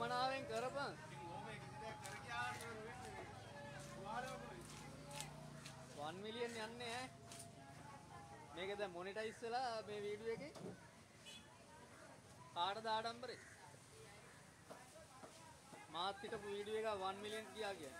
කරපන්. One million යන්නේ ඈ. මේක දැන් මොනිටයිස් වෙලා මේ වීඩියෝ එකේ කාටද ආඩම්බරේ? මාත් හිටපු වීඩියෝ එක 1 මිලියන් කියා කියන්නේ.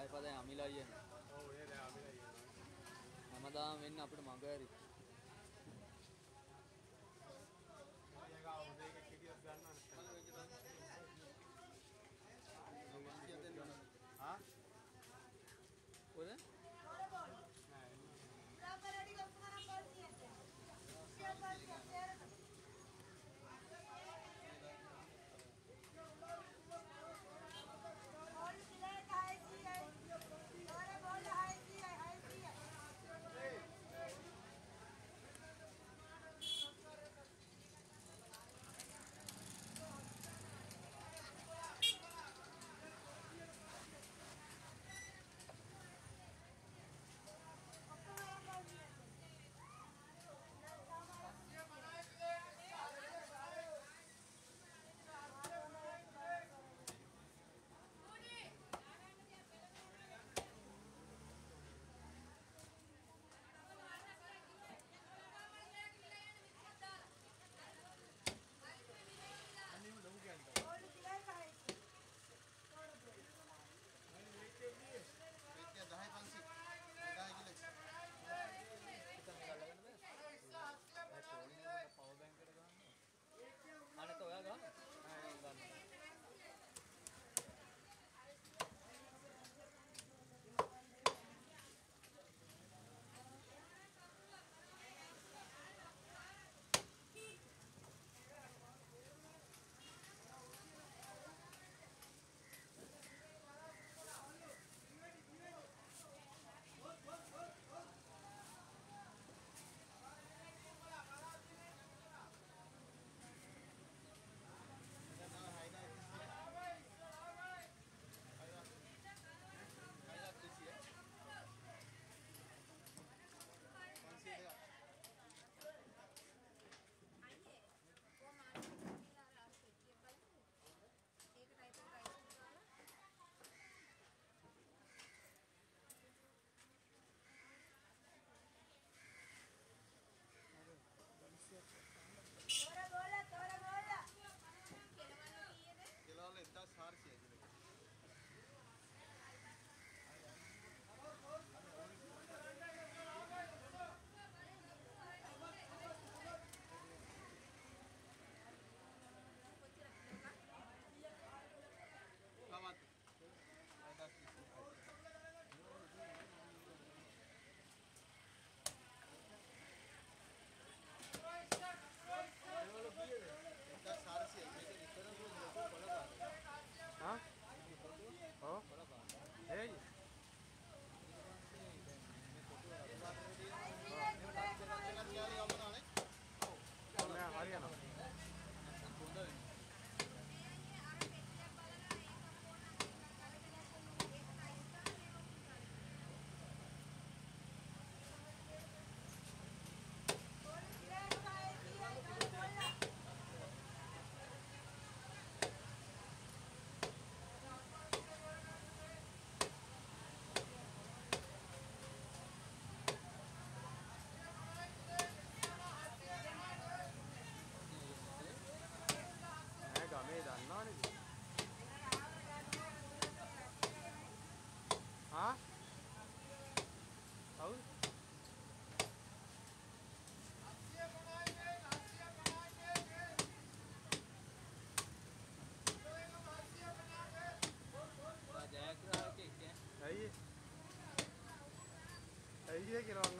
කය පදයි අමිලා අයියනේ. ඔව් ඒ දැන් අපි අයියෝ හැමදාම වෙන්න අපිට මග ඇරි गिरवा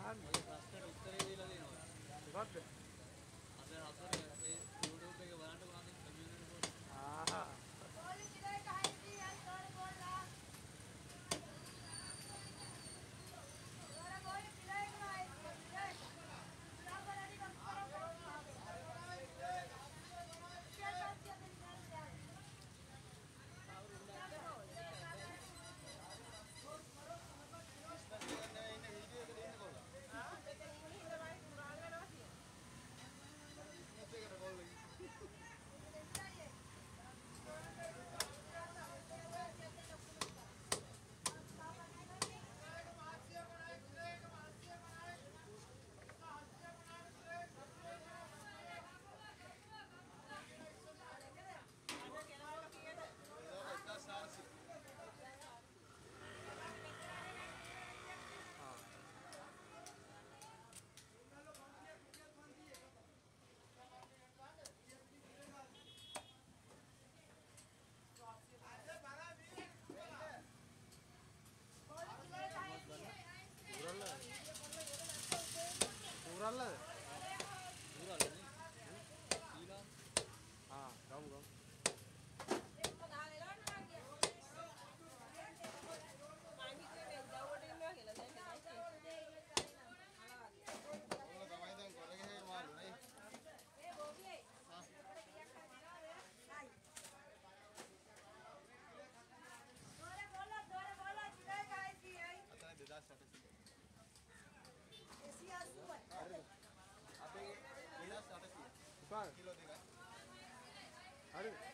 Hadi.